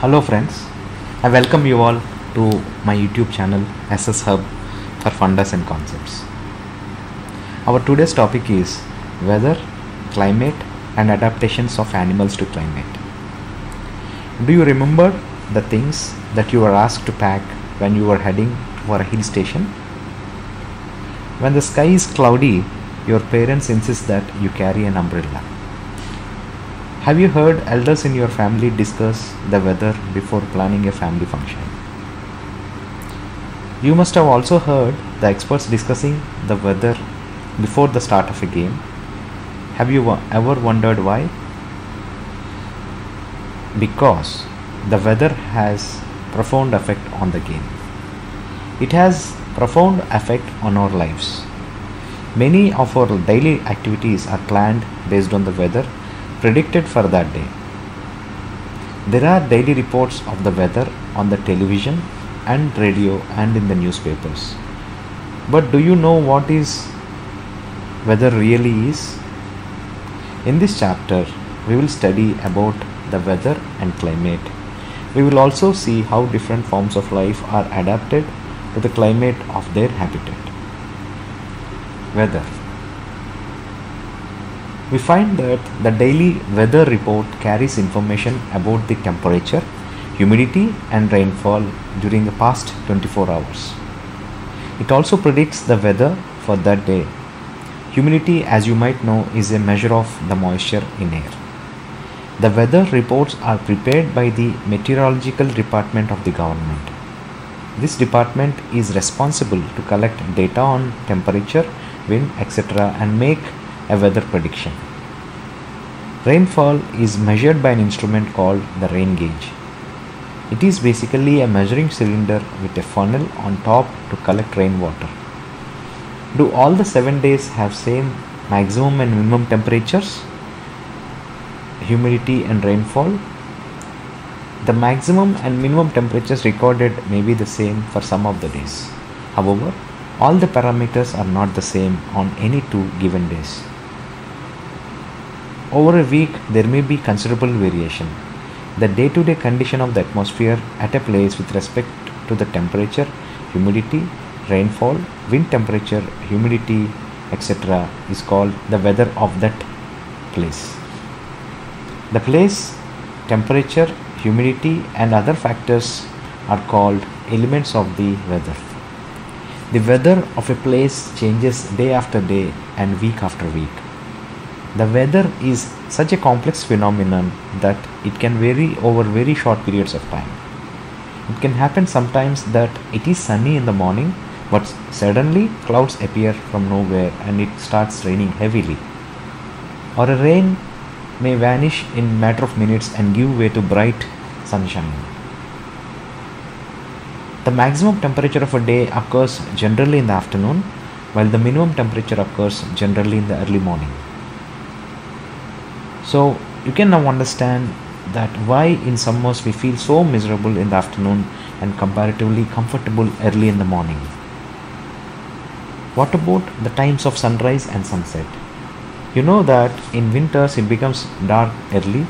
Hello friends, I welcome you all to my YouTube channel SS Hub for Fundas and Concepts. Our today's topic is weather, climate and adaptations of animals to climate. Do you remember the things that you were asked to pack when you were heading for a hill station? When the sky is cloudy, your parents insist that you carry an umbrella. Have you heard elders in your family discuss the weather before planning a family function? You must have also heard the experts discussing the weather before the start of a game. Have you ever wondered why? Because the weather has profound effect on the game. It has profound effect on our lives. Many of our daily activities are planned based on the weather predicted for that day. There are daily reports of the weather on the television and radio and in the newspapers. But do you know what is weather really is? In this chapter, we will study about the weather and climate. We will also see how different forms of life are adapted to the climate of their habitat. Weather. We find that the daily weather report carries information about the temperature, humidity, and rainfall during the past 24 hours. It also predicts the weather for that day. Humidity, as you might know, is a measure of the moisture in air. The weather reports are prepared by the Meteorological Department of the government. This department is responsible to collect data on temperature, wind, etc., and make a weather prediction. Rainfall is measured by an instrument called the rain gauge. It is basically a measuring cylinder with a funnel on top to collect rainwater. Do all the 7 days have same maximum and minimum temperatures, humidity and rainfall? The maximum and minimum temperatures recorded may be the same for some of the days. However, all the parameters are not the same on any two given days. Over a week, there may be considerable variation. The day to day condition of the atmosphere at a place with respect to the temperature, humidity, rainfall, wind temperature, humidity, etc., is called the weather of that place. The place, temperature, humidity, and other factors are called elements of the weather. The weather of a place changes day after day and week after week. The weather is such a complex phenomenon that it can vary over very short periods of time. It can happen sometimes that it is sunny in the morning, but suddenly clouds appear from nowhere and it starts raining heavily. Or a rain may vanish in matter of minutes and give way to bright sunshine. The maximum temperature of a day occurs generally in the afternoon, while the minimum temperature occurs generally in the early morning. So you can now understand that why in summers we feel so miserable in the afternoon and comparatively comfortable early in the morning. What about the times of sunrise and sunset? You know that in winters it becomes dark early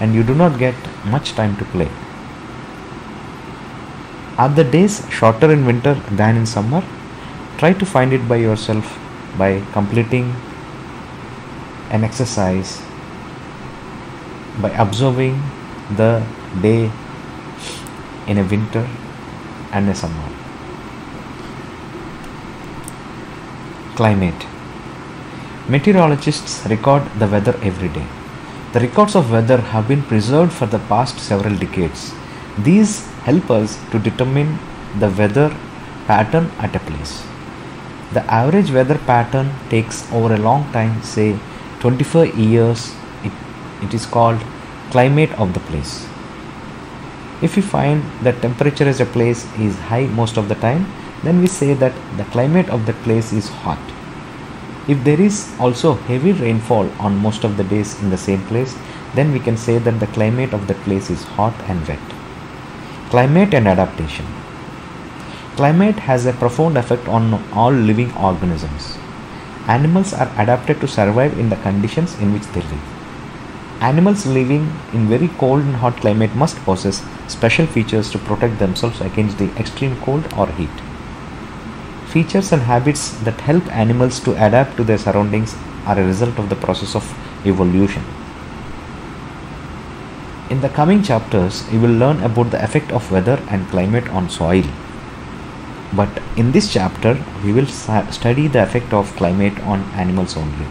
and you do not get much time to play. Are the days shorter in winter than in summer? Try to find it by yourself by completing an exercise by observing the day in a winter and a summer. Climate Meteorologists record the weather every day. The records of weather have been preserved for the past several decades. These help us to determine the weather pattern at a place. The average weather pattern takes over a long time, say 25 years. It, is called climate of the place. If we find that temperature as a place is high most of the time, then we say that the climate of that place is hot. If there is also heavy rainfall on most of the days in the same place, then we can say that the climate of that place is hot and wet. Climate and adaptation. Climate has a profound effect on all living organisms. Animals are adapted to survive in the conditions in which they live. Animals living in very cold and hot climate must possess special features to protect themselves against the extreme cold or heat. Features and habits that help animals to adapt to their surroundings are a result of the process of evolution. In the coming chapters, you will learn about the effect of weather and climate on soil. But in this chapter, we will study the effect of climate on animals only.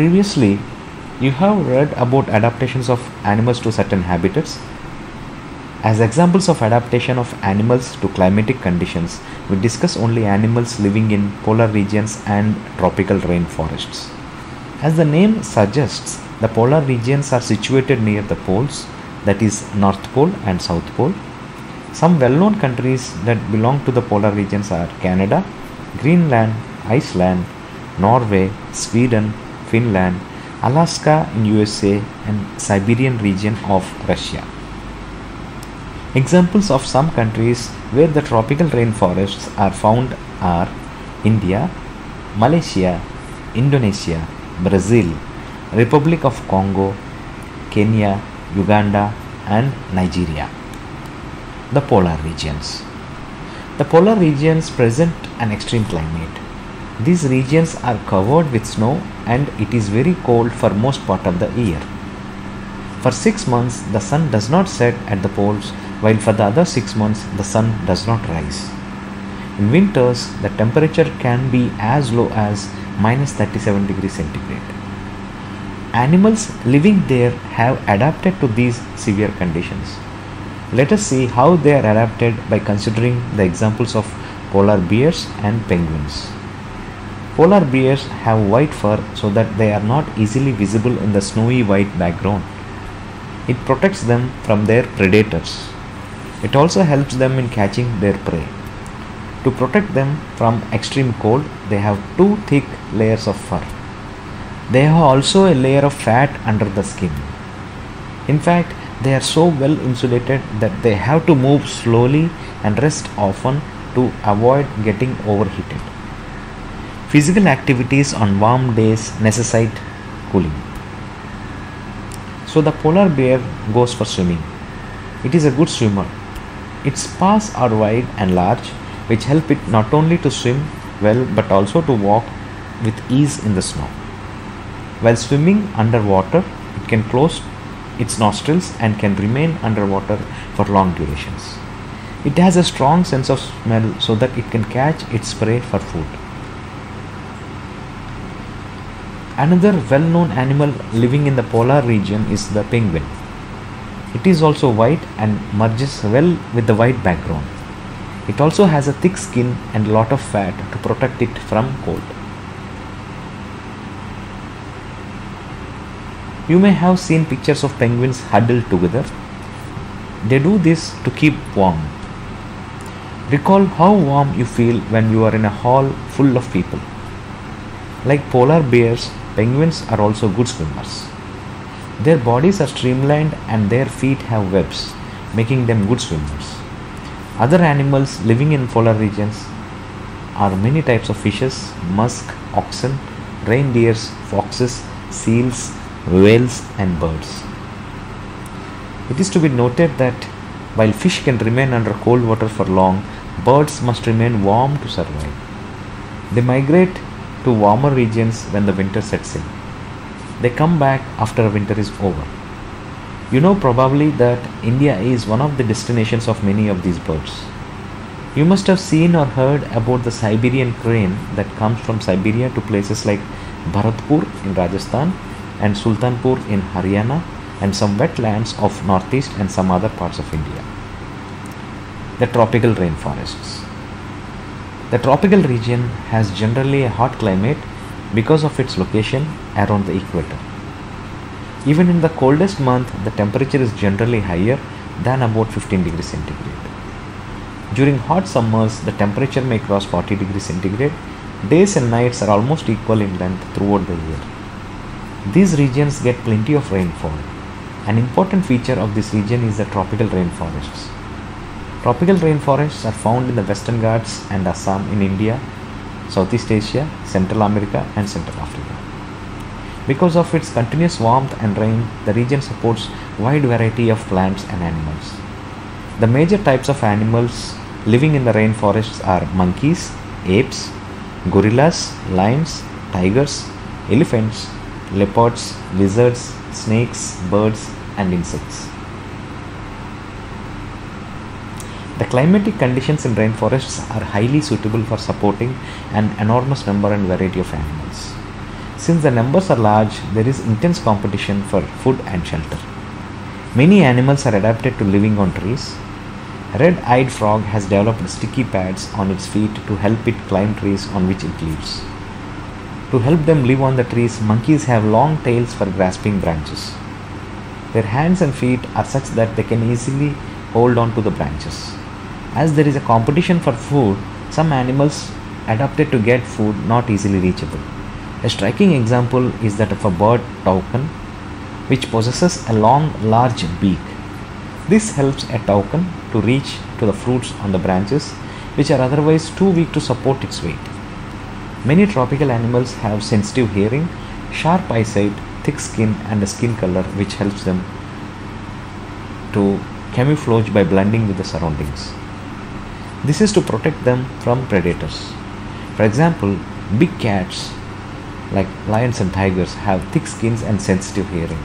Previously, you have read about adaptations of animals to certain habitats. As examples of adaptation of animals to climatic conditions, we discuss only animals living in polar regions and tropical rainforests. As the name suggests, the polar regions are situated near the poles, that is, North Pole and South Pole. Some well known countries that belong to the polar regions are Canada, Greenland, Iceland, Norway, Sweden, Finland, Alaska in USA, and Siberian region of Russia. Examples of some countries where the tropical rainforests are found are India, Malaysia, Indonesia, Brazil, Republic of Congo, Kenya, Uganda, and Nigeria. The polar regions. The polar regions present an extreme climate. These regions are covered with snow and it is very cold for most part of the year. For 6 months the sun does not set at the poles while for the other 6 months the sun does not rise. In winters the temperature can be as low as minus 37 degrees centigrade. Animals living there have adapted to these severe conditions. Let us see how they are adapted by considering the examples of polar bears and penguins. Polar bears have white fur so that they are not easily visible in the snowy white background. It protects them from their predators. It also helps them in catching their prey. To protect them from extreme cold, they have two thick layers of fur. They have also a layer of fat under the skin. In fact, they are so well insulated that they have to move slowly and rest often to avoid getting overheated. Physical activities on warm days necessitate cooling. So the polar bear goes for swimming. It is a good swimmer. Its paws are wide and large, which help it not only to swim well but also to walk with ease in the snow. While swimming underwater, it can close its nostrils and can remain underwater for long durations. It has a strong sense of smell so that it can catch its prey for food. Another well known animal living in the polar region is the penguin. It is also white and merges well with the white background. It also has a thick skin and a lot of fat to protect it from cold. You may have seen pictures of penguins huddled together. They do this to keep warm. Recall how warm you feel when you are in a hall full of people. Like polar bears, Penguins are also good swimmers. Their bodies are streamlined and their feet have webs, making them good swimmers. Other animals living in polar regions are many types of fishes, musk, oxen, reindeers, foxes, seals, whales, and birds. It is to be noted that while fish can remain under cold water for long, birds must remain warm to survive. They migrate to warmer regions when the winter sets in. They come back after winter is over. You know probably that India is one of the destinations of many of these birds. You must have seen or heard about the Siberian crane that comes from Siberia to places like Bharatpur in Rajasthan and Sultanpur in Haryana and some wetlands of northeast and some other parts of India. The tropical rainforests. The tropical region has generally a hot climate because of its location around the equator. Even in the coldest month, the temperature is generally higher than about 15 degrees centigrade. During hot summers, the temperature may cross 40 degrees centigrade. Days and nights are almost equal in length throughout the year. These regions get plenty of rainfall. An important feature of this region is the tropical rainforests. Tropical rainforests are found in the Western Ghats and Assam in India, Southeast Asia, Central America, and Central Africa. Because of its continuous warmth and rain, the region supports wide variety of plants and animals. The major types of animals living in the rainforests are monkeys, apes, gorillas, lions, tigers, elephants, leopards, lizards, snakes, birds, and insects. The climatic conditions in rainforests are highly suitable for supporting an enormous number and variety of animals. Since the numbers are large, there is intense competition for food and shelter. Many animals are adapted to living on trees. Red eyed frog has developed sticky pads on its feet to help it climb trees on which it lives. To help them live on the trees, monkeys have long tails for grasping branches. Their hands and feet are such that they can easily hold on to the branches. As there is a competition for food, some animals adapted to get food not easily reachable. A striking example is that of a bird toucan, which possesses a long, large beak. This helps a toucan to reach to the fruits on the branches, which are otherwise too weak to support its weight. Many tropical animals have sensitive hearing, sharp eyesight, thick skin, and a skin color which helps them to camouflage by blending with the surroundings. This is to protect them from predators. For example, big cats like lions and tigers have thick skins and sensitive hearing.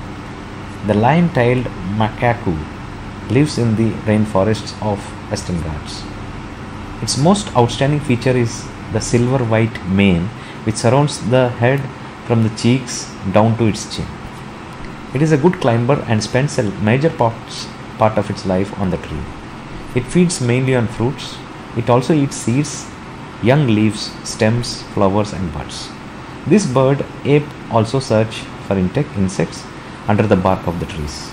The lion tailed macaque lives in the rainforests of Western Ghats. Its most outstanding feature is the silver white mane which surrounds the head from the cheeks down to its chin. It is a good climber and spends a major parts, part of its life on the tree. It feeds mainly on fruits. It also eats seeds, young leaves, stems, flowers, and buds. This bird ape also search for insects under the bark of the trees.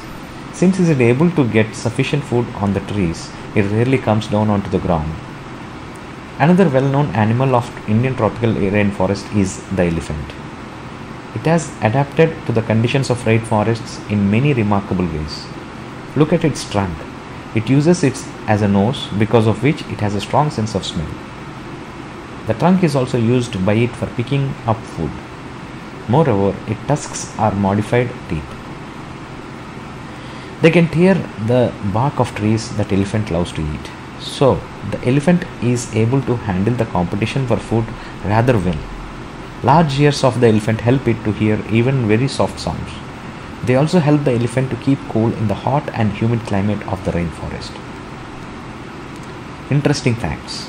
Since it is able to get sufficient food on the trees, it rarely comes down onto the ground. Another well-known animal of Indian tropical rainforest is the elephant. It has adapted to the conditions of rainforests in many remarkable ways. Look at its trunk. It uses it as a nose because of which it has a strong sense of smell. The trunk is also used by it for picking up food. Moreover, its tusks are modified teeth. They can tear the bark of trees that elephant loves to eat. So, the elephant is able to handle the competition for food rather well. Large ears of the elephant help it to hear even very soft sounds. They also help the elephant to keep cool in the hot and humid climate of the rainforest. Interesting facts.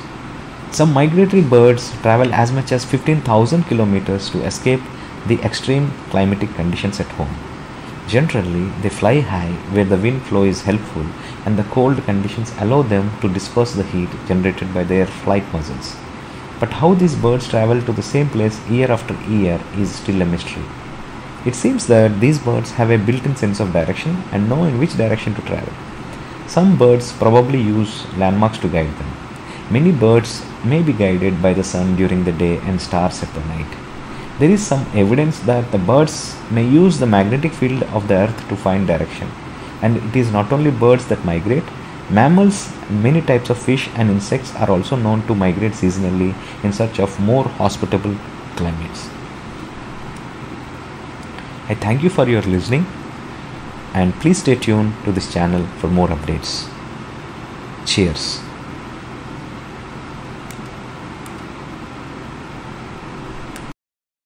Some migratory birds travel as much as 15,000 kilometers to escape the extreme climatic conditions at home. Generally, they fly high where the wind flow is helpful and the cold conditions allow them to disperse the heat generated by their flight muscles. But how these birds travel to the same place year after year is still a mystery. It seems that these birds have a built in sense of direction and know in which direction to travel. Some birds probably use landmarks to guide them. Many birds may be guided by the sun during the day and stars at the night. There is some evidence that the birds may use the magnetic field of the earth to find direction. And it is not only birds that migrate, mammals many types of fish and insects are also known to migrate seasonally in search of more hospitable climates. I thank you for your listening and please stay tuned to this channel for more updates. Cheers.